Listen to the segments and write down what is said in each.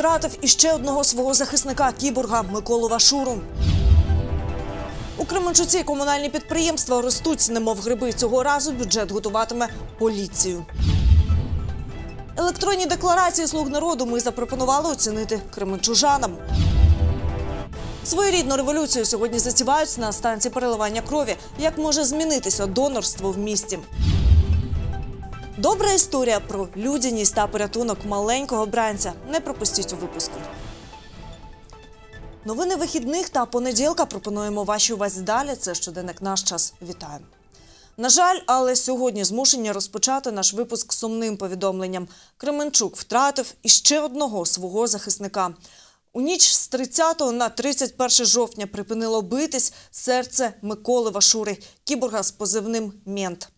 Втратив іще одного свого захисника кіборга Миколу Вашуру. У Кременчуці комунальні підприємства ростуть, немов гриби. Цього разу бюджет готуватиме поліцію. Електронні декларації слуг народу ми запропонували оцінити кременчужанам. Своєрідну революцію сьогодні затівають на станції переливання крові. Як може змінитися донорство в місті? Добра історія про людяність та порятунок маленького бранця. Не пропустіть у випуску. Новини вихідних та понеділка пропонуємо вашій увазі далі. Це щоденник наш час. Вітаю. На жаль, але сьогодні змушені розпочати наш випуск сумним повідомленням. Кременчук втратив іще одного свого захисника. У ніч з 30 на 31 жовтня припинило битись серце Миколи Вашури, кіборга з позивним Мент.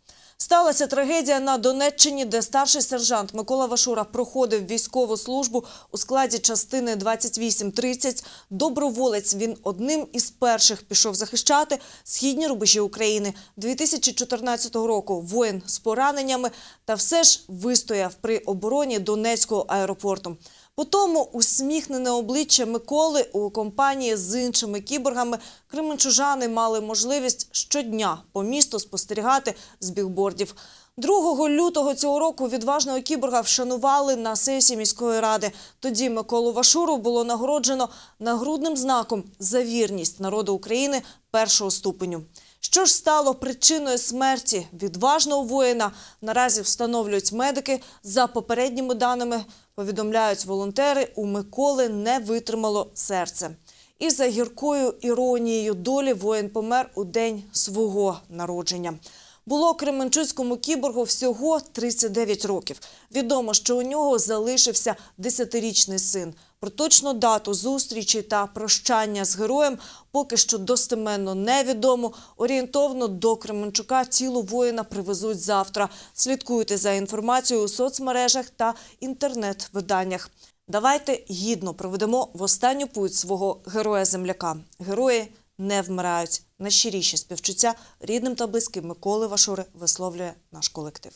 Сталася трагедія на Донеччині, де старший сержант Микола Вашура проходив військову службу у складі частини 2830. Доброволець він одним із перших пішов захищати східні рубежі України 2014 року. Воїн з пораненнями та все ж вистояв при обороні Донецького аеропорту. По тому усміхнене обличчя Миколи у компанії з іншими кіборгами кременчужани мали можливість щодня по місту спостерігати з білбордів. 2 лютого цього року відважного кіборга вшанували на сесії міської ради. Тоді Миколу Вашуру було нагороджено нагрудним знаком за вірність народу України першого ступеню. Що ж стало причиною смерті відважного воїна? Наразі встановлюють медики. За попередніми даними повідомляють волонтери, у Миколи не витримало серце. І за гіркою іронією долі воїн помер у день свого народження. Було Кременчуцькому кіборгу всього 39 років. Відомо, що у нього залишився 10-річний син. Про точну дату зустрічі та прощання з героєм поки що достеменно невідомо. Орієнтовно до Кременчука тіло воїна привезуть завтра. Слідкуйте за інформацією у соцмережах та інтернет-виданнях. Давайте гідно проведемо в останню путь свого героя-земляка. Герої не вмирають. Найщиріші співчуття рідним та близьким Миколи Вашури висловлює наш колектив.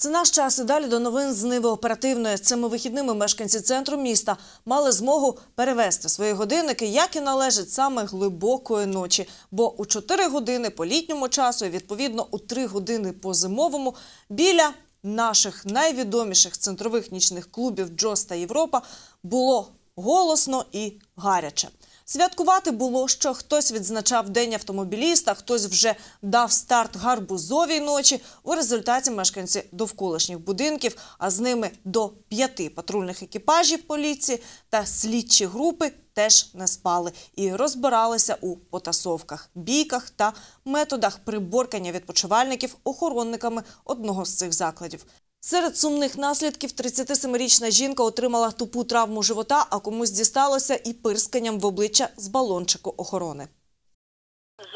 Це наш час і далі до новин з Ниви оперативної. Цими вихідними мешканці центру міста мали змогу перевести свої годинники, як і належить саме глибокої ночі. Бо у 4 години по літньому часу, і відповідно у 3 години по зимовому, біля наших найвідоміших центрових нічних клубів Джос та Європа було голосно і гаряче. Святкувати було, що хтось відзначав день автомобіліста, хтось вже дав старт гарбузовій ночі. У результаті мешканці довколишніх будинків, а з ними до п'яти патрульних екіпажів поліції та слідчі групи теж не спали і розбиралися у потасовках, бійках та методах приборкання відпочивальників охоронниками одного з цих закладів. Серед сумних наслідків 37-річна жінка отримала тупу травму живота, а комусь дісталося і пирсканням в обличчя з балончику охорони.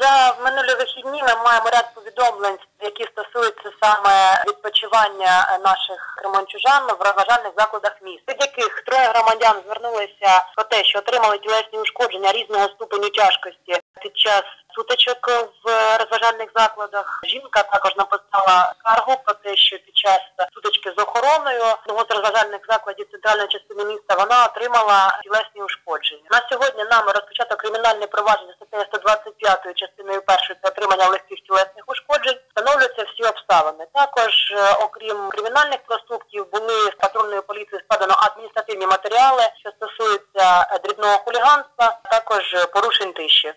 За минулі вихідні ми маємо ряд повідомлень, які стосуються саме відпочивання наших кремончужан в розважальних закладах міст, від яких троє громадян звернулися про те, що отримали тілесні ушкодження різного ступеню тяжкості під час сутичок в розважальних закладах. Жінка також написала скаргу про те, що під час сутички з охороною одного з розважальних закладів центральної частини міста вона отримала тілесні ушкодження. На сьогодні нами розпочато кримінальне провадження статтею 125 частиною першої це отримання легких тілесних ушкоджень. Встановлюються всі обставини. Також, е, окрім кримінальних проступків, були з патрульної поліції складено адміністративні матеріали, що стосуються е, дрібного хуліганства, також е, порушень тиші.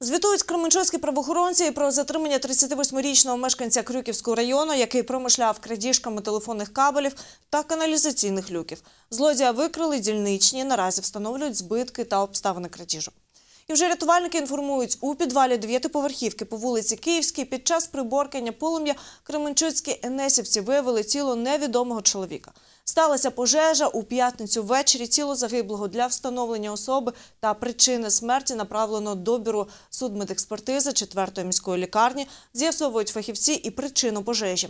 Звітують кременчуцькі правоохоронці про затримання 38-річного мешканця Крюківського району, який промишляв крадіжками телефонних кабелів та каналізаційних люків. Злодія викрили дільничні. Наразі встановлюють збитки та обставини крадіжок. І вже рятувальники інформують, у підвалі дев'ятиповерхівки по вулиці Київській під час приборкання полум'я кременчуцькі енесівці виявили тіло невідомого чоловіка. Сталася пожежа у п'ятницю ввечері. Тіло загиблого для встановлення особи та причини смерті направлено до бюро судмедекспертизи 4-ї міської лікарні. З'ясовують фахівці і причину пожежі.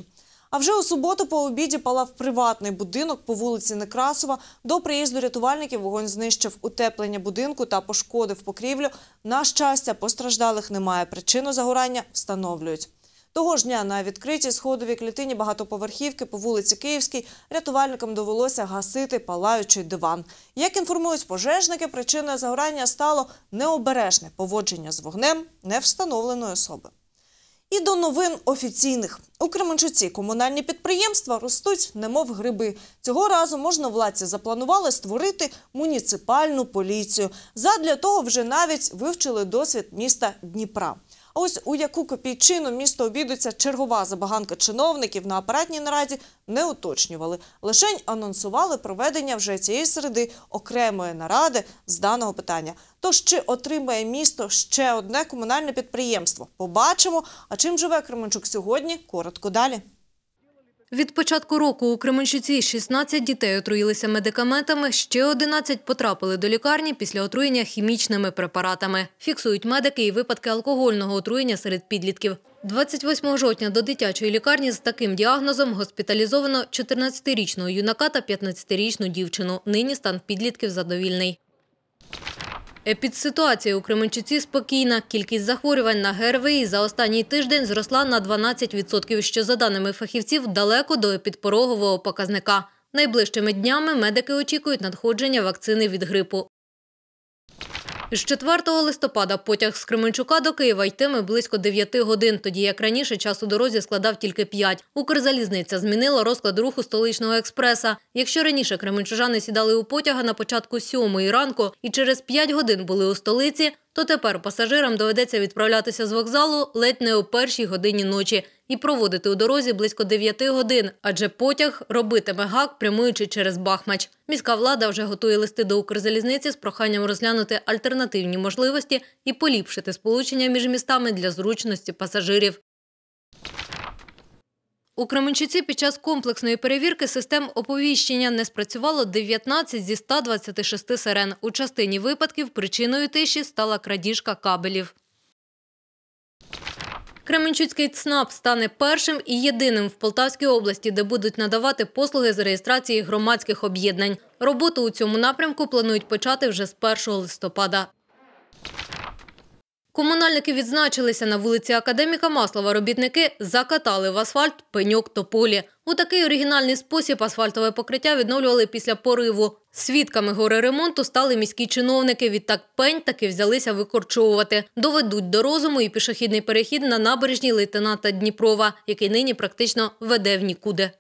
А вже у суботу по обіді палав приватний будинок по вулиці Некрасова. До приїзду рятувальників вогонь знищив утеплення будинку та пошкодив покрівлю. На щастя, постраждалих немає. Причину загорання встановлюють. Того ж дня на відкритій сходовій клітині багатоповерхівки по вулиці Київській рятувальникам довелося гасити палаючий диван. Як інформують пожежники, причиною загорання стало необережне поводження з вогнем невстановленої особи. І до новин офіційних. У Кременчуці комунальні підприємства ростуть, немов гриби. Цього разу можновладці запланували створити муніципальну поліцію. Задля того вже навіть вивчили досвід міста Дніпра. Ось у яку копійчину місто обійдеться чергова забаганка чиновників на апаратній нараді не уточнювали. Лишень анонсували проведення вже цієї середи окремої наради з даного питання. Тож чи отримає місто ще одне комунальне підприємство? Побачимо. А чим живе Кременчук сьогодні? Коротко далі. Від початку року у Кременчуці 16 дітей отруїлися медикаментами, ще 11 потрапили до лікарні після отруєння хімічними препаратами. Фіксують медики і випадки алкогольного отруєння серед підлітків. 28 жовтня до дитячої лікарні з таким діагнозом госпіталізовано 14-річного юнака та 15-річну дівчину. Нині стан підлітків задовільний. Епідситуація у Кременчуці спокійна. Кількість захворювань на ГРВІ за останній тиждень зросла на 12%, що, за даними фахівців, далеко до епідпорогового показника. Найближчими днями медики очікують надходження вакцини від грипу. З 4 листопада потяг з Кременчука до Києва йтиме близько 9 годин, тоді як раніше час у дорозі складав тільки 5. Укрзалізниця змінила розклад руху столичного експреса. Якщо раніше кременчужани сідали у потяга на початку 7 ранку і через 5 годин були у столиці, то тепер пасажирам доведеться відправлятися з вокзалу ледь не о першій годині ночі і проводити у дорозі близько 9 годин, адже потяг робитиме гак, прямуючи через Бахмач. Міська влада вже готує листи до Укрзалізниці з проханням розглянути альтернативні можливості і поліпшити сполучення між містами для зручності пасажирів. У Кременчуці під час комплексної перевірки систем оповіщення не спрацювало 19 зі 126 сирен. У частині випадків причиною тиші стала крадіжка кабелів. Кременчуцький ЦНАП стане першим і єдиним в Полтавській області, де будуть надавати послуги з реєстрації громадських об'єднань. Роботу у цьому напрямку планують почати вже з 1 листопада. Комунальники відзначилися на вулиці Академіка Маслова. Робітники закатали в асфальт пеньок тополі. У такий оригінальний спосіб асфальтове покриття відновлювали після пориву. Свідками горе-ремонту стали міські чиновники. Відтак пень таки взялися викорчовувати. Доведуть до розуму і пішохідний перехід на набережній лейтенанта Дніпрова, який нині практично веде в нікуди.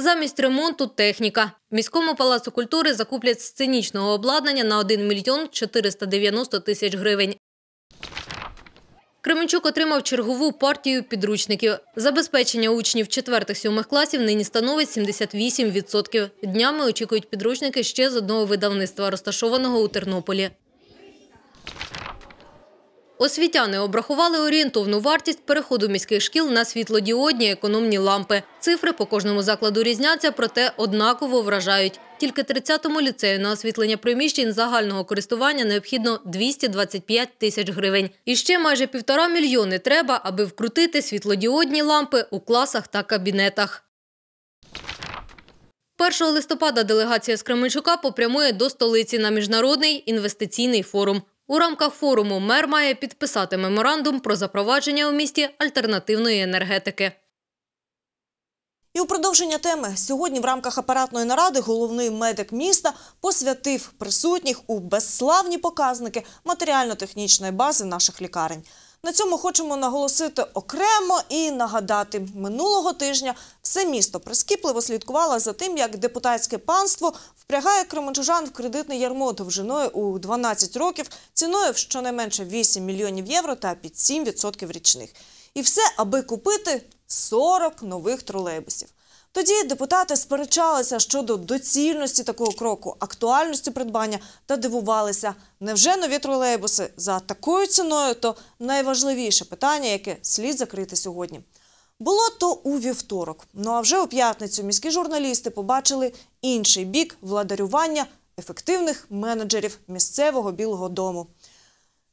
Замість ремонту – техніка. В міському палацу культури закуплять сценічного обладнання на 1 мільйон 490 тисяч гривень. Кременчук отримав чергову партію підручників. Забезпечення учнів 4-7 класів нині становить 78%. Днями очікують підручники ще з одного видавництва, розташованого у Тернополі. Освітяни обрахували орієнтовну вартість переходу міських шкіл на світлодіодні економні лампи. Цифри по кожному закладу різняться, проте однаково вражають. Тільки 30-му ліцею на освітлення приміщень загального користування необхідно 225 тисяч гривень. І ще майже півтора мільйони треба, аби вкрутити світлодіодні лампи у класах та кабінетах. 1 листопада делегація з Кременчука попрямує до столиці на міжнародний інвестиційний форум. У рамках форуму мер має підписати меморандум про запровадження у місті альтернативної енергетики. І у продовження теми сьогодні в рамках апаратної наради головний медик міста посвятив присутніх у безславні показники матеріально-технічної бази наших лікарень. На цьому хочемо наголосити окремо і нагадати, минулого тижня все місто прискіпливо слідкувало за тим, як депутатське панство впрягає кременчужан в кредитне ярмо довжиною у 12 років ціною в щонайменше 8 мільйонів євро та під 7% річних. І все, аби купити 40 нових тролейбусів. Тоді депутати сперечалися щодо доцільності такого кроку, актуальності придбання та дивувалися, невже нові тролейбуси за такою ціною, то найважливіше питання, яке слід закрити сьогодні. Було то у вівторок. Ну а вже у п'ятницю міські журналісти побачили інший бік владарювання ефективних менеджерів місцевого білого дому.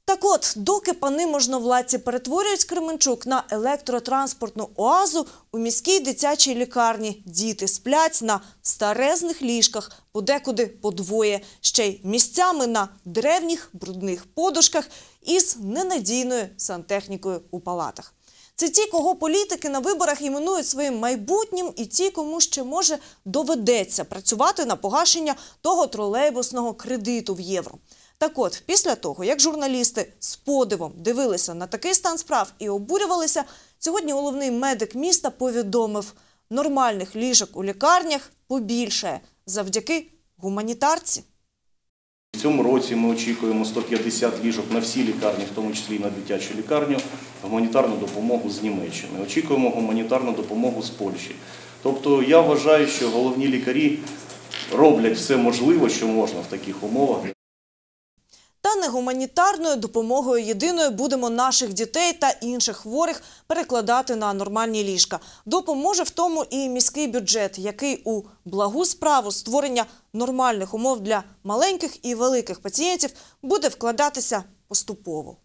Так от, доки пани можновладці перетворюють Кременчук на електротранспортну оазу, у міській дитячій лікарні діти сплять на старезних ліжках, подекуди подвоє, ще й місцями на древніх брудних подушках із ненадійною сантехнікою у палатах. Це ті, кого політики на виборах іменують своїм майбутнім, і ті, кому ще може доведеться працювати на погашення того тролейбусного кредиту в євро. Так от, після того, як журналісти з подивом дивилися на такий стан справ і обурювалися, сьогодні головний медик міста повідомив, нормальних ліжок у лікарнях побільшає завдяки гуманітарці. В цьому році ми очікуємо 150 ліжок на всі лікарні, в тому числі і на дитячу лікарню, гуманітарну допомогу з Німеччини. Очікуємо гуманітарну допомогу з Польщі. Тобто я вважаю, що головні лікарі роблять все можливе, що можна в таких умовах. Та не гуманітарною допомогою єдиною будемо наших дітей та інших хворих перекладати на нормальні ліжка. Допоможе в тому і міський бюджет, який у благу справу створення нормальних умов для маленьких і великих пацієнтів буде вкладатися поступово.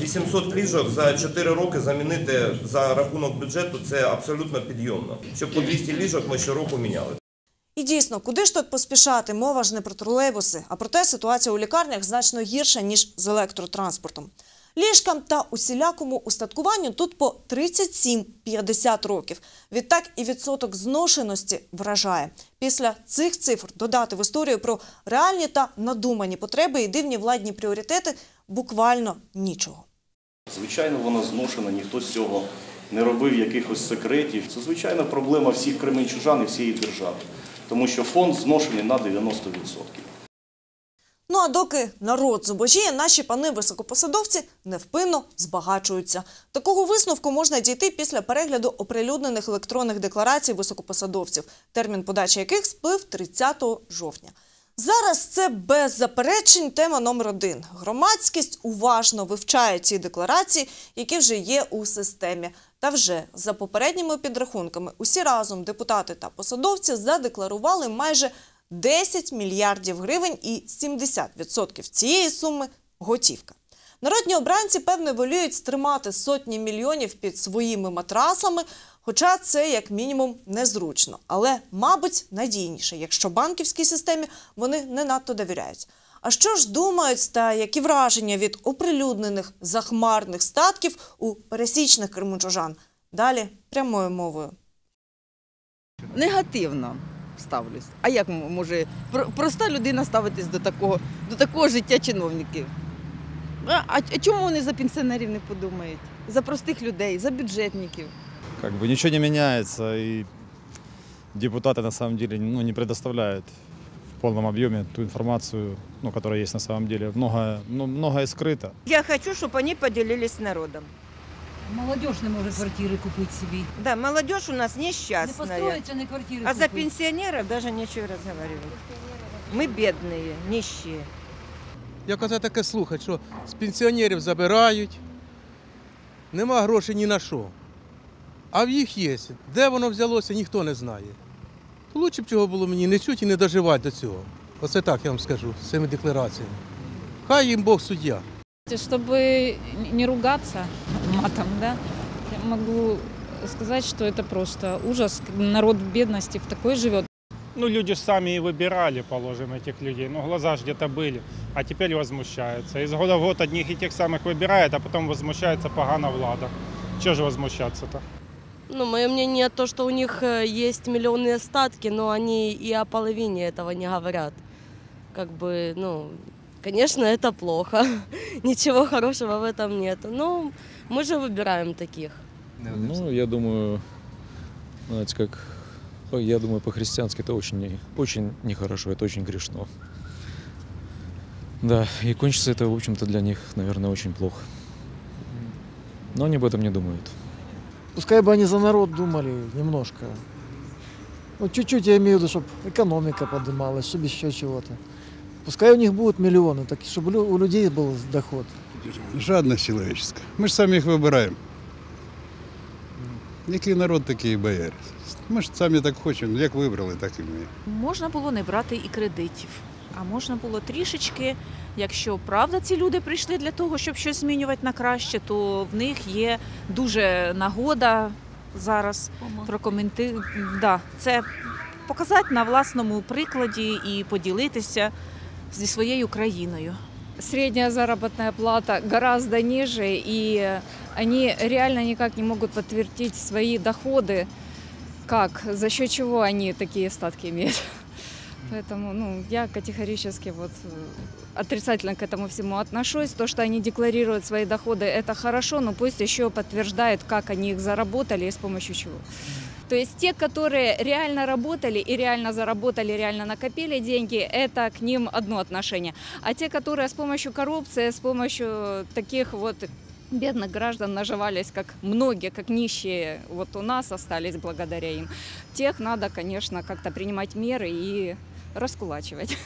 800 ліжок за 4 роки замінити за рахунок бюджету це абсолютно підйомно. Щоб по 200 ліжок ми щороку міняли. І дійсно, куди ж тут поспішати? Мова ж не про тролейбуси, а проте ситуація у лікарнях значно гірша, ніж з електротранспортом. Ліжкам та усілякому устаткуванню тут по 37-50 років. Відтак і відсоток зношеності вражає. Після цих цифр додати в історію про реальні та надумані потреби і дивні владні пріоритети буквально нічого. Звичайно, воно зношено, ніхто з цього не робив якихось секретів. Це звичайна проблема всіх кременчужан і всієї держави, тому що фонд зношений на 90%. Ну а доки народ зубожіє, наші пани високопосадовці невпинно збагачуються. Такого висновку можна дійти після перегляду оприлюднених електронних декларацій високопосадовців, термін подачі яких сплив 30 жовтня. Зараз це без заперечень тема номер один. Громадськість уважно вивчає ці декларації, які вже є у системі. Та вже за попередніми підрахунками усі разом депутати та посадовці задекларували майже 10 мільярдів гривень і 70% цієї суми готівка. Народні обранці, певне, воліють стримати сотні мільйонів під своїми матрасами, хоча це як мінімум незручно, але, мабуть, надійніше, якщо банківській системі вони не надто довіряють. А що ж думають та які враження від оприлюднених захмарних статків у пересічних кримчужан? Далі прямою мовою. негативно ставлюсь. А як може про- проста людина ставитись до такого, до такого життя чиновників? А, а а чому вони за пенсіонерів не подумають? За простих людей, за бюджетників? как бы ничего не меняется, и депутаты на самом деле ну, не предоставляют в полном объеме ту информацию, ну, которая есть на самом деле. Многое, ну, многое скрыто. Я хочу, чтобы они поделились с народом. Молодежь не може квартири купити собі. Да, молодежь у нас Не несчастная. построїться, не квартири А за купить. пенсионеров даже нечего разговаривать. Мы бедные, нищие. Як оце таке слухати, що з пенсіонерів забирають, нема грошей ні на що. А в їх є. Де воно взялося, ніхто не знає. То лучше б чого було мені не чути і не доживати до цього. Оце так я вам скажу з цими деклараціями. Хай їм Бог суддя. Чтобы не ругаться матом, да, я могу сказать, что это просто ужас. Народ в бедности в такой живет. Ну, люди же сами и выбирали, положим, этих людей. Ну, глаза же где-то были, а теперь возмущаются. Из года в год одних и тех самых выбирает, а потом возмущается погана влада. Чего же возмущаться-то? Ну, мое мнение то, что у них э, есть миллионные остатки, но они и о половине этого не говорят. Как бы, ну, конечно, это плохо. Ничего хорошего в этом нет. Но мы же выбираем таких. Ну, я думаю, знаете, как, я думаю, по-христиански это очень, не- очень нехорошо, это очень грешно. Да, и кончится это, в общем-то, для них, наверное, очень плохо. Но они об этом не думают. Пускай бы они за народ думали немножко. Ну, чуть-чуть я имею в виду, чтобы экономика поднималась, чтобы еще чего-то. Пускай у них будут миллионы, так чтобы у людей был доход. Жадность человеческая. Мы же сами их выбираем. Який народ, такі і бояри. Ми ж самі так хочемо, як вибрали, так і ми. Можна було не брати і кредитів. А можна було трішечки, якщо правда ці люди прийшли для того, щоб щось змінювати на краще, то в них є дуже нагода зараз прокоменти... да, це показати на власному прикладі і поділитися зі своєю країною. Средняя заработная плата гораздо ниже, и они реально никак не могут подтвердить свои доходы, как, за счет чего они такие статки имеют. Поэтому ну, я категорически вот э, отрицательно к этому всему отношусь. То, что они декларируют свои доходы, это хорошо, но пусть еще подтверждают, как они их заработали и с помощью чего. То есть те, которые реально работали и реально заработали, реально накопили деньги, это к ним одно отношение. А те, которые с помощью коррупции, с помощью таких вот бедных граждан наживались, как многие, как нищие, вот у нас остались благодаря им, тех надо, конечно, как-то принимать меры и раскулачивать.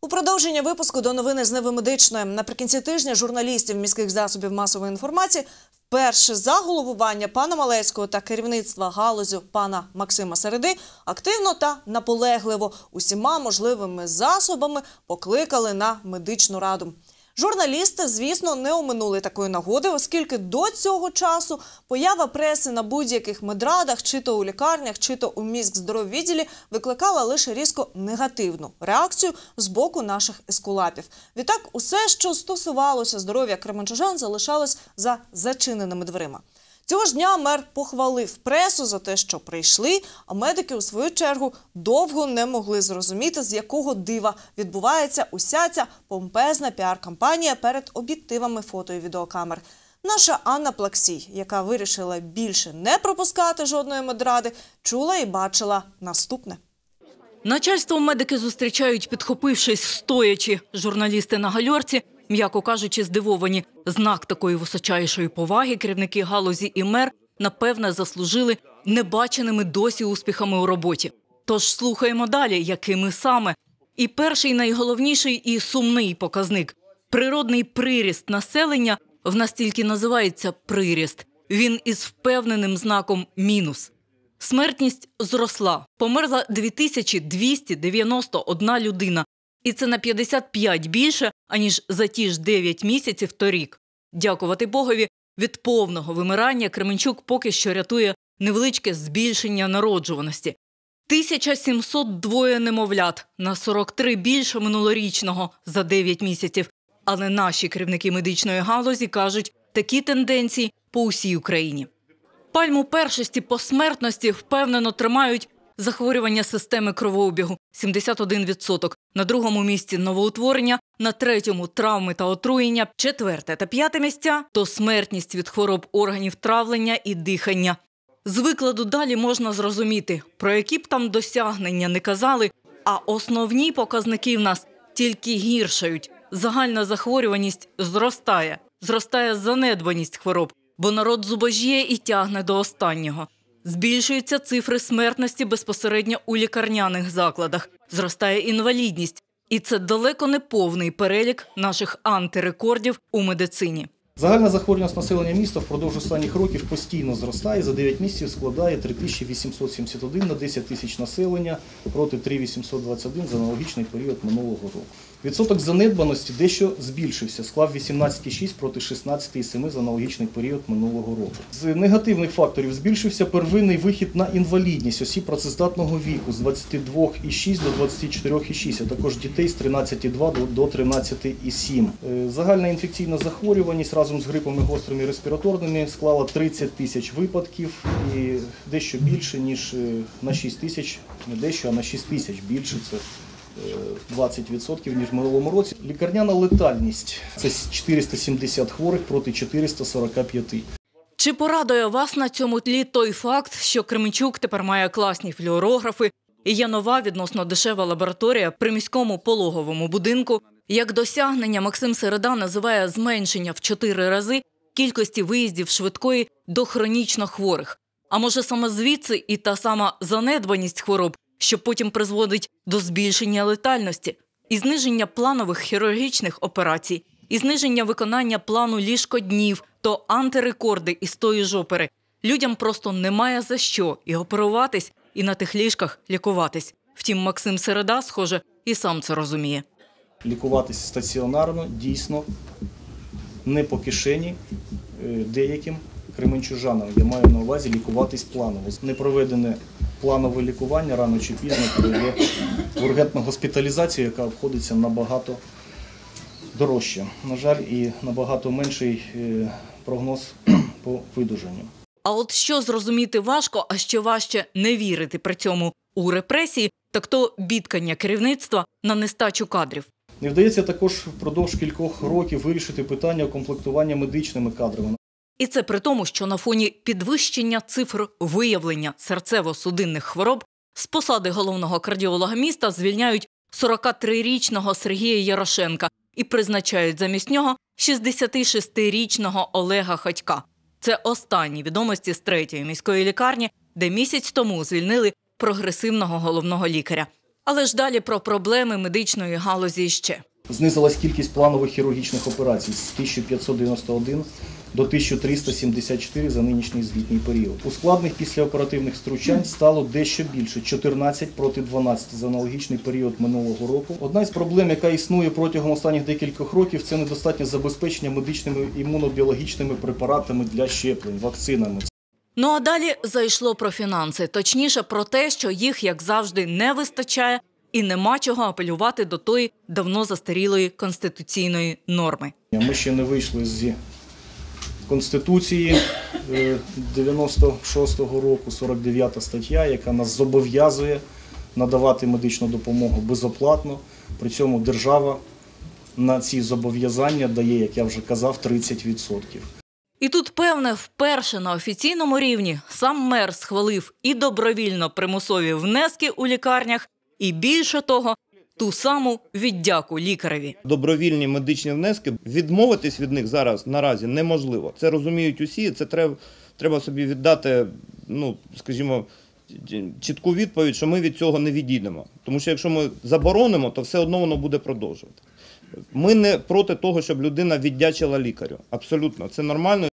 У продовження випуску до новини з Невимедичної. Наприкінці тижня журналістів міських засобів масової інформації вперше за головування пана Малецького та керівництва галузю пана Максима Середи активно та наполегливо усіма можливими засобами покликали на медичну раду. Журналісти, звісно, не оминули такої нагоди, оскільки до цього часу поява преси на будь-яких медрадах, чи то у лікарнях, чи то у міськздоровідділі викликала лише різко негативну реакцію з боку наших ескулапів. Відтак, усе, що стосувалося здоров'я кременчужан, залишалось за зачиненими дверима. Цього ж дня мер похвалив пресу за те, що прийшли, а медики у свою чергу довго не могли зрозуміти, з якого дива відбувається уся ця помпезна піар-кампанія перед об'єктивами фото і відеокамер. Наша Анна Плаксій, яка вирішила більше не пропускати жодної медради, чула і бачила наступне. Начальство медики зустрічають, підхопившись стоячи. Журналісти на гальорці, м'яко кажучи, здивовані. Знак такої височайшої поваги керівники галузі і мер, напевне, заслужили небаченими досі успіхами у роботі. Тож слухаємо далі, якими саме. І перший найголовніший і сумний показник природний приріст населення в нас тільки називається приріст. Він із впевненим знаком мінус. Смертність зросла. Померла 2291 людина. І це на 55 більше, аніж за ті ж 9 місяців торік. Дякувати Богові, від повного вимирання Кременчук поки що рятує невеличке збільшення народжуваності. 1702 немовлят на 43 більше минулорічного за 9 місяців. Але наші керівники медичної галузі кажуть, такі тенденції по усій Україні. Пальму першості по смертності впевнено тримають захворювання системи кровообігу 71%, на другому місці новоутворення, на третьому травми та отруєння, четверте та п'яте місця то смертність від хвороб органів травлення і дихання. З викладу далі можна зрозуміти, про які б там досягнення не казали, а основні показники в нас тільки гіршають. Загальна захворюваність зростає, зростає занедбаність хвороб, бо народ зубожіє і тягне до останнього. Збільшуються цифри смертності безпосередньо у лікарняних закладах, зростає інвалідність, і це далеко не повний перелік наших антирекордів у медицині. Загальна захворюваність населення міста впродовж останніх років постійно зростає. За 9 місяців складає 3871 на 10 тисяч населення проти 3821 за аналогічний період минулого року. Відсоток занедбаності дещо збільшився, склав 18,6 проти 16,7 за аналогічний період минулого року. З негативних факторів збільшився первинний вихід на інвалідність осіб працездатного віку з 22,6 до 24,6, а також дітей з 13,2 до 13,7. Е, Загальна інфекційна захворюваність разом з грипом і гострими респіраторними склала 30 тисяч випадків і дещо більше, ніж е, на 6 тисяч, не дещо, а на 6 тисяч більше. Це 20% ніж в минулому році. Лікарняна летальність це 470 хворих проти 445. Чи порадує вас на цьому тлі той факт, що Кременчук тепер має класні флюорографи і є нова відносно дешева лабораторія при міському пологовому будинку? Як досягнення Максим Середа називає зменшення в чотири рази кількості виїздів швидкої до хронічно хворих. А може саме звідси і та сама занедбаність хвороб, що потім призводить до збільшення летальності, і зниження планових хірургічних операцій, і зниження виконання плану ліжкоднів, то антирекорди із тої ж опери. людям просто немає за що і оперуватись, і на тих ліжках лікуватись. Втім, Максим Середа, схоже, і сам це розуміє. Лікуватися стаціонарно дійсно не по кишені е, деяким кременчужанам. Я маю на увазі лікуватись планово. Непроведене планове лікування рано чи пізно приведе в ургентну госпіталізацію, яка обходиться набагато дорожче. На жаль, і набагато менший е, прогноз по видужанню. А от що зрозуміти важко, а ще важче не вірити при цьому у репресії, так то бідкання керівництва на нестачу кадрів. Не вдається також впродовж кількох років вирішити питання комплектування медичними кадрами. І це при тому, що на фоні підвищення цифр виявлення серцево-судинних хвороб з посади головного кардіолога міста звільняють 43-річного Сергія Ярошенка і призначають замість нього 66-річного Олега Ходька. Це останні відомості з третьої міської лікарні, де місяць тому звільнили прогресивного головного лікаря. Але ж далі про проблеми медичної галузі ще. Знизилась кількість планових хірургічних операцій з 1591 до 1374 за нинішній звітній період. Ускладних післяоперативних втручань стало дещо більше 14 проти 12 за аналогічний період минулого року. Одна із проблем, яка існує протягом останніх декількох років, це недостатнє забезпечення медичними імунобіологічними препаратами для щеплень, вакцинами. Ну а далі зайшло про фінанси, точніше про те, що їх, як завжди, не вистачає і нема чого апелювати до тої давно застарілої конституційної норми. Ми ще не вийшли з Конституції е, 96-го року, 49 стаття, яка нас зобов'язує надавати медичну допомогу безоплатно. При цьому держава на ці зобов'язання дає, як я вже казав, 30%. І тут, певне, вперше на офіційному рівні сам мер схвалив і добровільно примусові внески у лікарнях, і більше того, ту саму віддяку лікареві. Добровільні медичні внески відмовитись від них зараз наразі неможливо. Це розуміють усі. Це треба, треба собі віддати, ну скажімо, чітку відповідь, що ми від цього не відійдемо. Тому що якщо ми заборонимо, то все одно воно буде продовжувати. Ми не проти того, щоб людина віддячила лікарю. Абсолютно, це нормально.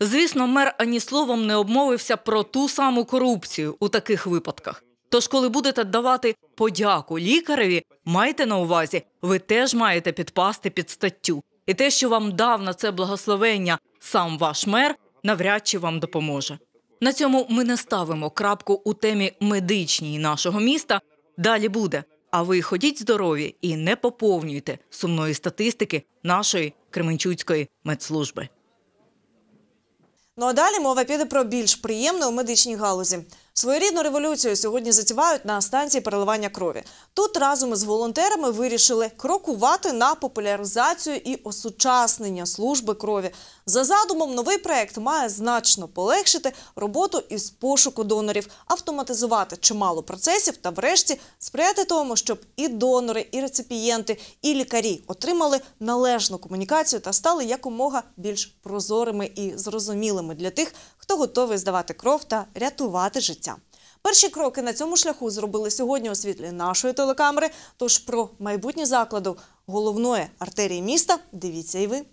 Звісно, мер ані словом не обмовився про ту саму корупцію у таких випадках. Тож, коли будете давати подяку лікареві, майте на увазі, ви теж маєте підпасти під статтю. І те, що вам дав на це благословення сам ваш мер, навряд чи вам допоможе. На цьому ми не ставимо крапку у темі медичній нашого міста. Далі буде. А ви ходіть здорові і не поповнюйте сумної статистики нашої Кременчуцької медслужби. Ну а далі мова піде про більш приємне у медичній галузі. Своєрідну революцію сьогодні затівають на станції переливання крові. Тут разом із волонтерами вирішили крокувати на популяризацію і осучаснення служби крові. За задумом, новий проект має значно полегшити роботу із пошуку донорів, автоматизувати чимало процесів та, врешті, сприяти тому, щоб і донори, і реципієнти, і лікарі отримали належну комунікацію та стали якомога більш прозорими і зрозумілими для тих, хто готовий здавати кров та рятувати життя. Перші кроки на цьому шляху зробили сьогодні у світлі нашої телекамери. Тож про майбутнє закладу головної артерії міста дивіться і ви.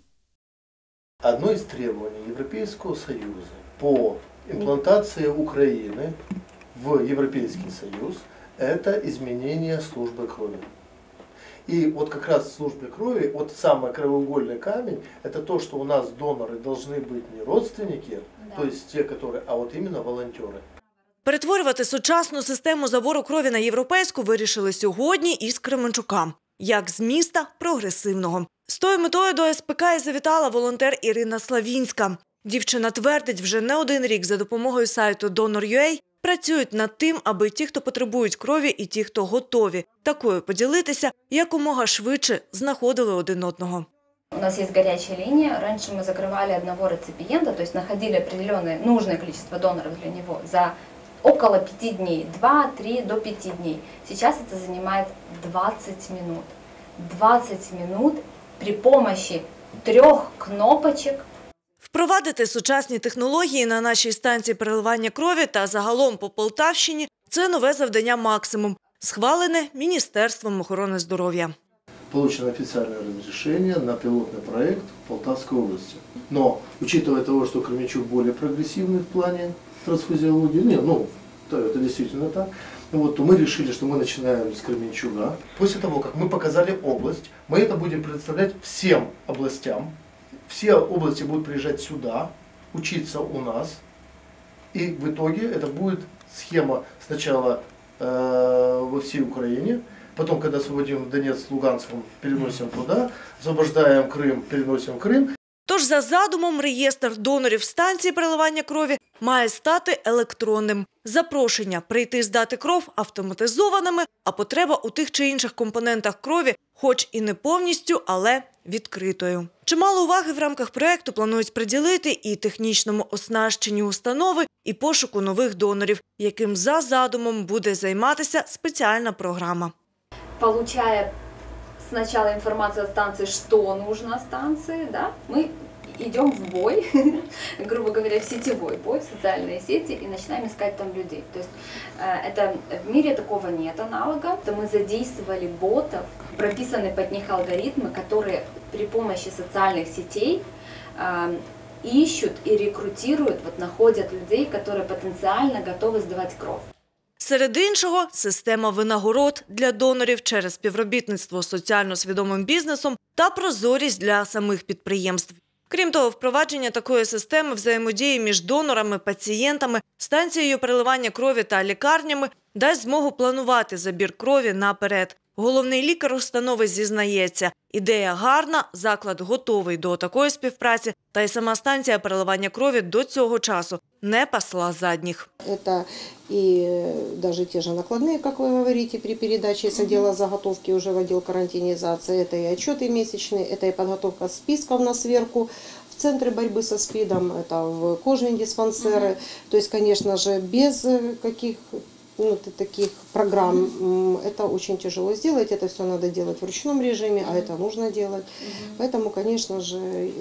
Одно из требований Европейского Союза по имплантации Украины в Европейский Союз – это изменение службы крови. И вот как раз в службе крови, вот самый краеугольный камень, это то, что у нас доноры должны быть не родственники, то есть те, которые, а вот именно волонтеры. Перетворювати сучасну систему забору крові на європейську вирішили сьогодні із Кременчука, як з міста прогресивного. З тою метою до СПК і завітала волонтер Ірина Славінська. Дівчина твердить, вже не один рік за допомогою сайту Donor.ua працюють над тим, аби ті, хто потребують крові, і ті, хто готові такою поділитися, якомога швидше знаходили один одного. У нас есть горячая линия. Раньше мы закрывали одного реципиента, то есть находили определенное нужное количество доноров для него за около 5 дней, 2-3 до 5 дней. Сейчас это занимает 20 минут. 20 минут при помощи трех кнопочек Впровадити сучасні технології на нашій станції переливання крові та загалом по Полтавщині це нове завдання максимум, схвалене Міністерством охорони здоров'я. получено официальное разрешение на пилотный проект в Полтавской области. Но, учитывая того, что Кременчук более прогрессивный в плане трансфузиологии, не, ну, то это действительно так, вот, то мы решили, что мы начинаем с Кременчуга. После того, как мы показали область, мы это будем представлять всем областям. Все области будут приезжать сюда, учиться у нас. И в итоге это будет схема сначала э, во всей Украине, потом, когда освободим Донецк, Луганск, переносим туда, освобождаем Крым, переносим Крым, Тож за задумом реєстр донорів станції переливання крові має стати електронним. Запрошення прийти здати кров автоматизованими, а потреба у тих чи інших компонентах крові, хоч і не повністю, але відкритою. Чимало уваги в рамках проекту планують приділити і технічному оснащенню установи, і пошуку нових донорів, яким за задумом буде займатися спеціальна програма. получая сначала информацию от станции, что нужно станции, да, мы идем в бой, грубо говоря, в сетевой бой, в социальные сети и начинаем искать там людей. То есть э, это в мире такого нет аналога. То мы задействовали ботов, прописаны под них алгоритмы, которые при помощи социальных сетей э, ищут и рекрутируют, вот находят людей, которые потенциально готовы сдавать кровь. Серед іншого, система винагород для донорів через співробітництво з соціально свідомим бізнесом та прозорість для самих підприємств. Крім того, впровадження такої системи взаємодії між донорами, пацієнтами, станцією переливання крові та лікарнями дасть змогу планувати забір крові наперед. Головний лікар установи зізнається, ідея гарна, заклад готовий до такої співпраці, та й сама станція переливання крові до цього часу не пасла задніх. Это и э, даже те же накладные, как вы говорите, при передаче с отдела заготовки уже в отдел карантинизации. Это и отчеты месячные, это и подготовка списков на сверку в центры борьбы со СПИДом, это в кожные диспансеры. То есть, конечно же, без э, каких ну, т- таких программ м, это очень тяжело сделать. Это все надо делать в ручном режиме, а это нужно делать. Поэтому, конечно же, и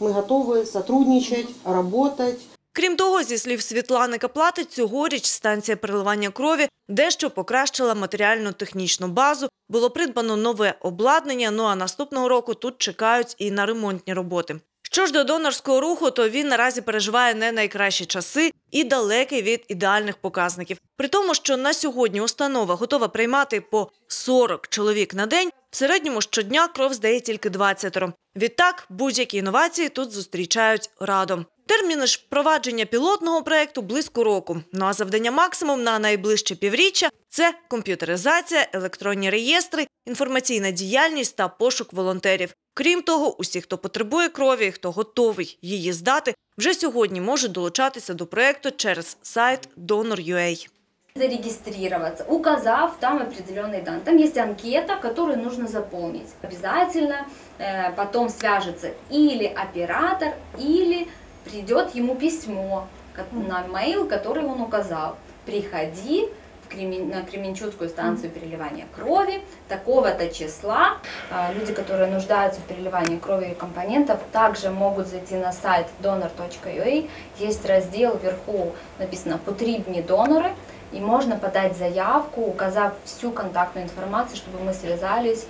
мы готовы сотрудничать, работать. Крім того, зі слів Світлани Каплати, цьогоріч станція переливання крові дещо покращила матеріально-технічну базу, було придбано нове обладнання. Ну а наступного року тут чекають і на ремонтні роботи. Що ж до донорського руху, то він наразі переживає не найкращі часи і далекий від ідеальних показників. При тому, що на сьогодні установа готова приймати по 40 чоловік на день, в середньому щодня кров здає тільки 20. Відтак, будь-які інновації тут зустрічають радо. Терміни ж впровадження пілотного проекту близько року. Ну а завдання максимум на найближче півріччя це комп'ютеризація, електронні реєстри, інформаційна діяльність та пошук волонтерів. Крім того, усі, хто потребує крові, і хто готовий її здати, вже сьогодні можуть долучатися до проекту через сайт Donor.ua. зарегистрироваться, указав там определенные данные. Там есть анкета, которую нужно заполнить. Обязательно э, потом свяжется или оператор, или придет ему письмо ко- на mail, который он указал. Приходи в Кремен- на Кременчугскую станцию переливания крови такого-то числа. А, Люди, которые нуждаются в переливании крови и компонентов, также могут зайти на сайт donor.ua. Есть раздел вверху, написано «Потрібні доноры», и можно подать заявку, указав всю контактную информацию, чтобы мы связались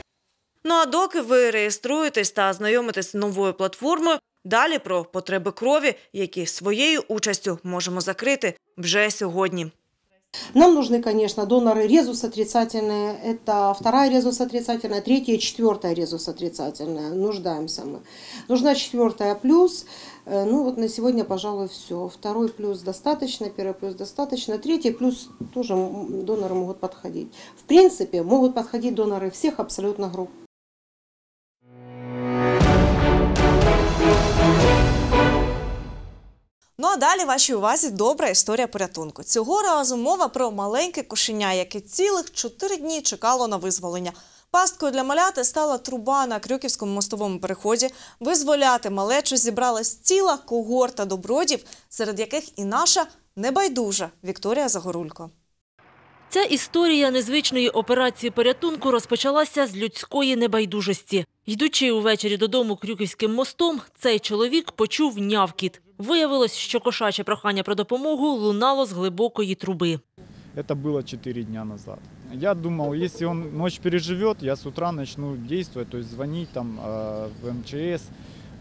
Ну а доки ви реєструєтесь та знайомитесь з новою платформою, далі про потреби крові, які своєю участю можемо закрити вже сьогодні. Нам нужны, конечно, доноры резус отрицательные. Это вторая резус отрицательная, третья и четвертая резус отрицательная. Нуждаемся мы. Нужна четвертая плюс. Э, Ну вот на сегодня, пожалуй, все. Второй плюс достаточно, первый плюс достаточно. Третий плюс тоже м, доноры могут подходить. В принципе, могут подходить доноры всех абсолютно групп. Ну а далі вашій увазі добра історія порятунку. Цього разу мова про маленьке кошеня, яке цілих чотири дні чекало на визволення. Пасткою для маляти стала труба на Крюківському мостовому переході. Визволяти малечу зібралась ціла когорта добродів, серед яких і наша небайдужа Вікторія Загорулько. Ця історія незвичної операції порятунку розпочалася з людської небайдужості. Йдучи увечері додому Крюківським мостом, цей чоловік почув нявкіт. Виявилось, що кошаче прохання про допомогу лунало з глибокої труби. Это было 4 дня назад. Я думал, если он ночь переживет, я с утра начну действовать, то есть звонить там э, в МЧС,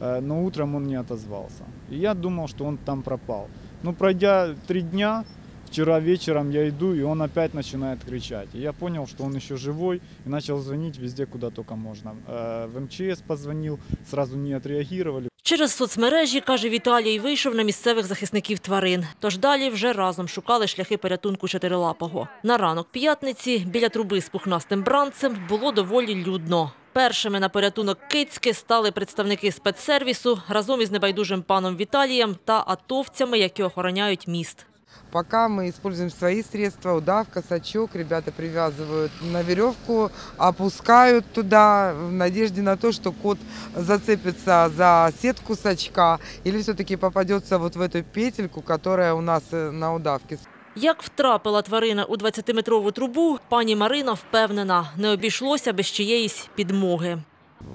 э, но утром он не отозвался. И я думал, что он там пропал. Но пройдя три дня, вчера вечером я иду, и он опять начинает кричать. И я понял, что он еще живой, и начал звонить везде, куда только можно. Э, В МЧС позвонил, сразу не отреагировали. Через соцмережі, каже Віталій, вийшов на місцевих захисників тварин. Тож далі вже разом шукали шляхи порятунку чотирилапого. На ранок п'ятниці біля труби з пухнастим бранцем було доволі людно. Першими на порятунок кицьки стали представники спецсервісу разом із небайдужим паном Віталієм та атовцями, які охороняють міст. Пока мы используем свои средства, удавка, сачок, ребята привязывают на веревку, опускают туда в надежде на то, что кот зацепится за сетку сачка или все-таки попадется вот в эту петельку, которая у нас э, на удавке. Як втрапила тварина у 20-метрову трубу, пані Марина впевнена, не обійшлося без чиєїсь підмоги.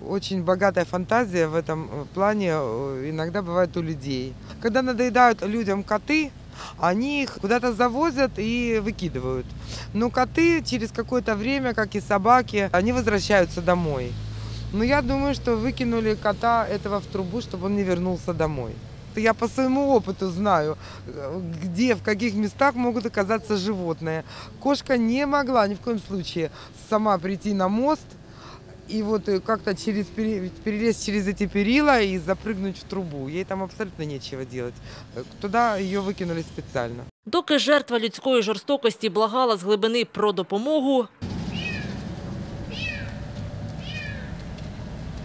Очень богатая фантазия в этом э, плане э, иногда бывает у людей. Когда надоедают людям коты, они их куда-то завозят и выкидывают. Но коты через какое-то время, как и собаки, они возвращаются домой. Но я думаю, что выкинули кота этого в трубу, чтобы он не вернулся домой. Я по своему опыту знаю, где, в каких местах могут оказаться животные. Кошка не могла ни в коем случае сама прийти на мост и вот э, как-то через пере- перелезть через эти перила и запрыгнуть в трубу. Ей там абсолютно нечего делать. Э, Туда ее выкинули специально. Доки жертва людської жорстокості благала з глибини про допомогу,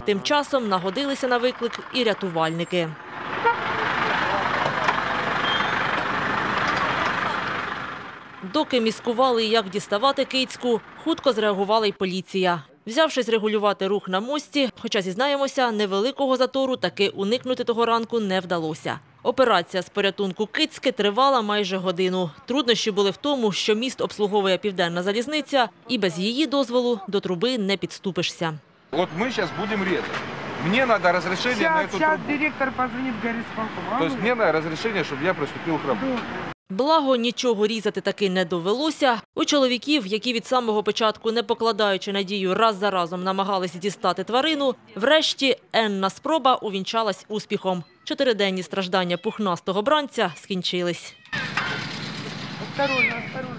тим часом нагодилися на виклик і рятувальники. Доки міскували, як діставати кицьку, хутко зреагувала й поліція. Взявшись регулювати рух на мості, хоча зізнаємося, невеликого затору таки уникнути того ранку не вдалося. Операція з порятунку кицьки тривала майже годину. Труднощі були в тому, що міст обслуговує південна залізниця, і без її дозволу до труби не підступишся. Вот мы сейчас будем резать. Мне надо разрешение на Сейчас, эту сейчас трубу. директор позвонит в горисполком. То есть мне надо разрешение, чтобы я приступил к работе. Благо, нічого різати таки не довелося. У чоловіків, які від самого початку, не покладаючи надію, раз за разом намагались дістати тварину, врешті енна спроба увінчалась успіхом. Чотириденні страждання пухнастого бранця скінчились. Осторожно, осторожно.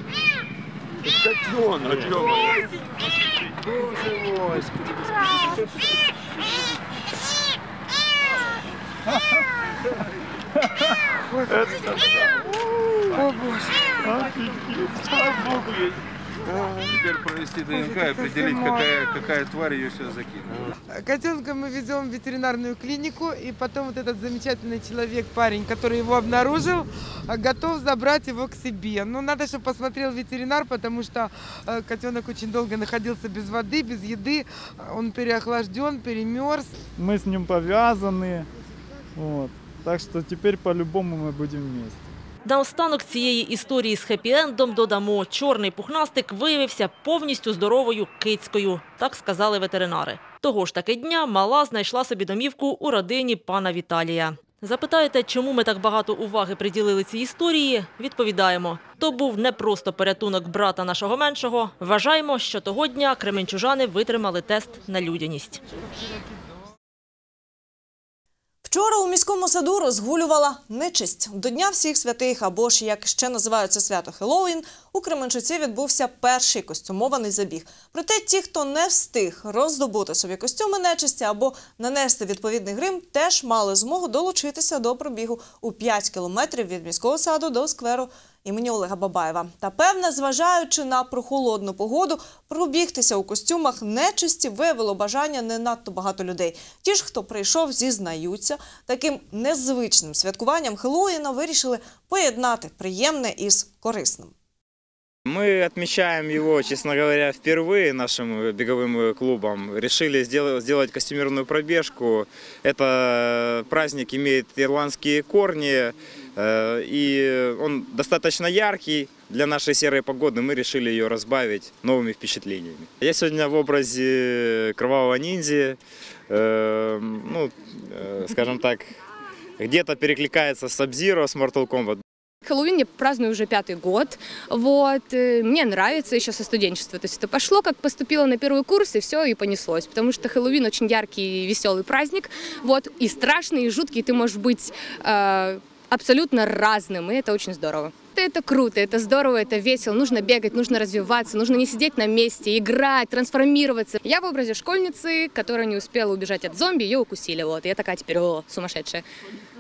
Боже мой. О, боже. Теперь провести ДНК и определить, какая, какая тварь ее сюда закинула. Котенка мы везем в ветеринарную клинику, и потом вот этот замечательный человек, парень, который его обнаружил, а, готов забрать его к себе. Но надо, чтобы посмотрел ветеринар, потому что э, котенок очень долго находился без воды, без еды. Он переохлажден, перемерз. Мы с ним повязаны. Вот. Так что теперь по-любому мы будем вместе. Наостанок цієї історії з хеппі-ендом додамо, чорний пухнастик виявився повністю здоровою кицькою, так сказали ветеринари. Того ж таки дня мала знайшла собі домівку у родині пана Віталія. Запитаєте, чому ми так багато уваги приділили цій історії? Відповідаємо. То був не просто порятунок брата нашого меншого. Вважаємо, що того дня кременчужани витримали тест на людяність. Вчора у міському саду розгулювала нечисть. До Дня всіх святих, або ж як ще називається свято Хеллоуін, у Кременчуці відбувся перший костюмований забіг. Проте ті, хто не встиг роздобути собі костюми нечисті або нанести відповідний грим, теж мали змогу долучитися до пробігу у 5 кілометрів від міського саду до скверу імені Олега Бабаєва. Та певне, зважаючи на прохолодну погоду, пробігтися у костюмах нечисті виявило бажання не надто багато людей. Ті ж, хто прийшов, зізнаються, таким незвичним святкуванням Хеллоуіна вирішили поєднати приємне із корисним. Мы отмечаем его, честно говоря, впервые нашим беговым клубом. Решили сделать, сделать костюмированную пробежку. Это праздник имеет ирландские корни, э, И он достаточно яркий. Для нашей серой погоды мы решили ее разбавить новыми впечатлениями. Я сегодня в образе кровавого ниндзя, э, ну, э, скажем так, где-то перекликается с Sub-Zero, с Mortal Kombat. Хэллоуин я праздную уже пятый год. Вот. э, Мне нравится еще со студенчества. То есть это пошло, как поступила на первый курс, и все, и понеслось. Потому что Хэллоуин очень яркий и веселый праздник. Вот. И страшный, и жуткий. Ты можешь быть э, абсолютно разным, и это очень здорово. Это круто, это здорово, это весело. Нужно бегать, нужно развиваться, нужно не сидеть на месте, играть, трансформироваться. Я в образе школьницы, которая не успела убежать от зомби, ее укусили. Вот. И я такая теперь о, сумасшедшая.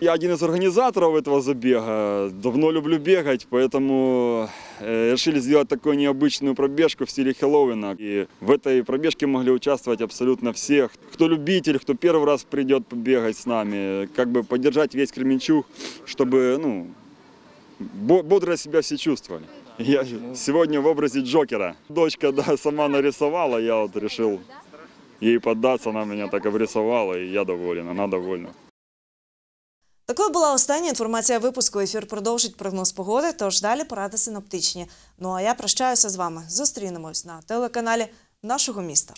Я один из организаторов этого забега. Давно люблю бегать, поэтому э, решили сделать такую необычную пробежку в стиле Хэллоуина. И в этой пробежке могли участвовать абсолютно все. Кто любитель, кто первый раз придет побегать с нами. Как бы поддержать весь Кременчуг, чтобы ну, бо- бодро себя все чувствовали. Я сегодня в образе Джокера. Дочка да, сама нарисовала, я вот решил ей поддаться, она меня так обрисовала, и я доволен, она довольна. Такою була остання інформація випуску. Ефір продовжить прогноз погоди, тож далі поради синоптичні. Ну а я прощаюся з вами. Зустрінемось на телеканалі нашого міста.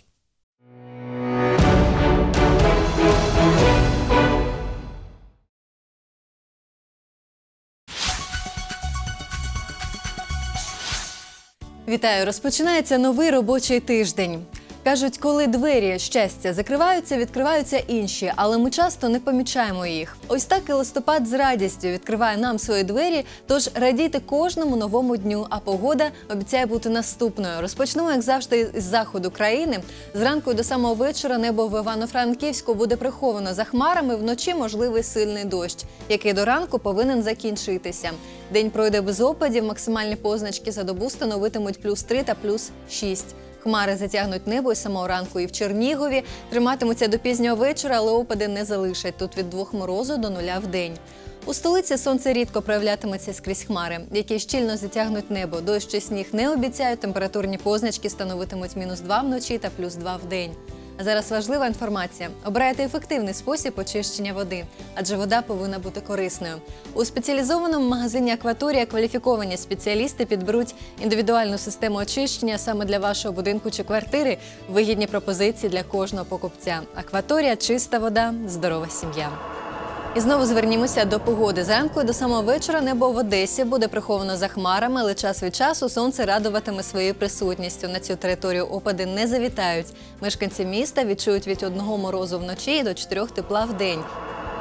Вітаю! Розпочинається новий робочий тиждень. Кажуть, коли двері щастя закриваються, відкриваються інші, але ми часто не помічаємо їх. Ось так і листопад з радістю відкриває нам свої двері. Тож радійте кожному новому дню. А погода обіцяє бути наступною. Розпочнемо, як завжди, з заходу країни. Зранку до самого вечора небо в Івано-Франківську буде приховано за хмарами. Вночі можливий сильний дощ, який до ранку повинен закінчитися. День пройде без опадів. Максимальні позначки за добу становитимуть плюс 3 та плюс 6. Хмари затягнуть небо із самого ранку і в Чернігові. Триматимуться до пізнього вечора, але опади не залишать. Тут від двох морозу до нуля в день. У столиці сонце рідко проявлятиметься скрізь хмари, які щільно затягнуть небо. Дощ чи сніг не обіцяють. Температурні позначки становитимуть мінус 2 вночі та плюс 2 в день. Зараз важлива інформація: обирайте ефективний спосіб очищення води, адже вода повинна бути корисною. У спеціалізованому магазині Акваторія кваліфіковані спеціалісти підберуть індивідуальну систему очищення саме для вашого будинку чи квартири. Вигідні пропозиції для кожного покупця. Акваторія чиста вода, здорова сім'я. І знову звернімося до погоди. Зранку і до самого вечора небо в Одесі буде приховано за хмарами, але час від часу сонце радуватиме своєю присутністю. На цю територію опади не завітають. Мешканці міста відчують від одного морозу вночі до чотирьох тепла в день.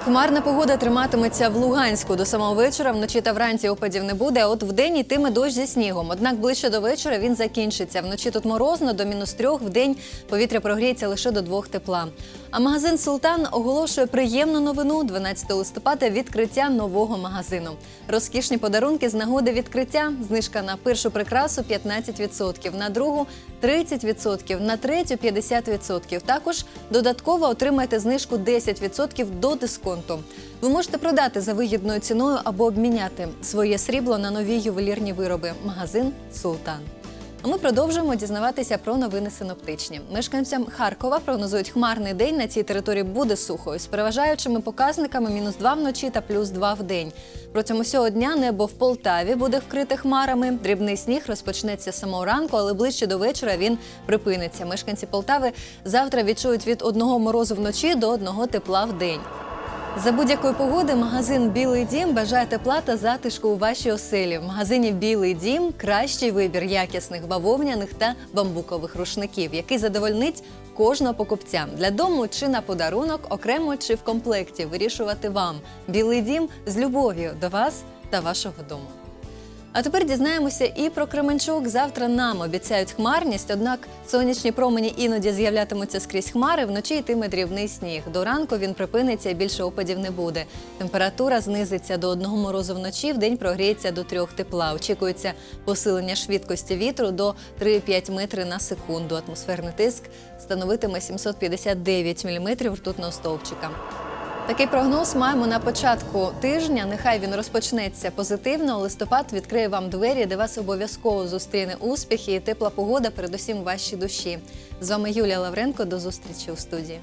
Хмарна погода триматиметься в Луганську. До самого вечора вночі та вранці опадів не буде. А от вдень йтиме дощ зі снігом. Однак ближче до вечора він закінчиться. Вночі тут морозно до мінус трьох. Вдень повітря прогріється лише до двох тепла. А магазин Султан оголошує приємну новину 12 листопада відкриття нового магазину. Розкішні подарунки з нагоди відкриття. Знижка на першу прикрасу 15%, на другу 30%, на третю 50%. Також додатково отримаєте знижку 10% до дисконту. Ви можете продати за вигідною ціною або обміняти своє срібло на нові ювелірні вироби. Магазин Султан. А ми продовжуємо дізнаватися про новини синоптичні. Мешканцям Харкова прогнозують хмарний день. На цій території буде сухо з переважаючими показниками мінус 2 вночі та плюс 2 в день. Протягом усього дня небо в Полтаві буде вкрите хмарами. Дрібний сніг розпочнеться самого ранку, але ближче до вечора він припиниться. Мешканці Полтави завтра відчують від одного морозу вночі до одного тепла в день. За будь-якої погоди магазин Білий дім бажає тепла та затишку у вашій оселі. В магазині Білий дім кращий вибір якісних бавовняних та бамбукових рушників, який задовольнить кожного покупця для дому чи на подарунок, окремо чи в комплекті. Вирішувати вам. Білий дім з любов'ю до вас та вашого дому. А тепер дізнаємося і про Кременчук. Завтра нам обіцяють хмарність, однак сонячні промені іноді з'являтимуться скрізь хмари, вночі йтиме дрібний сніг. До ранку він припиниться і більше опадів не буде. Температура знизиться до одного морозу вночі, в день прогріється до трьох тепла. Очікується посилення швидкості вітру до 3,5 метри на секунду. Атмосферний тиск становитиме 759 міліметрів ртутного стовпчика. Такий прогноз маємо на початку тижня. Нехай він розпочнеться позитивно. Листопад відкриє вам двері, де вас обов'язково зустріне успіхи і тепла погода, передусім ваші душі. З вами Юлія Лавренко. До зустрічі у студії.